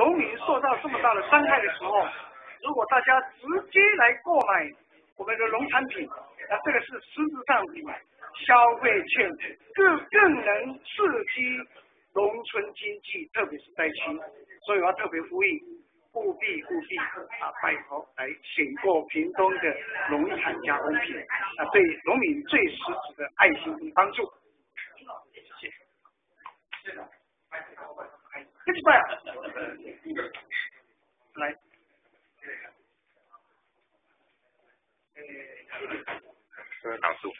农民受到这么大的伤害的时候，如果大家直接来购买我们的农产品，那这个是实质上比消费券更更能刺激农村经济，特别是灾区。所以我要特别呼吁，务必务必啊，拜托来选购屏东的农产加工品，啊，对农民最实质的爱心与帮助。谢谢。一起拜啊！来。导数。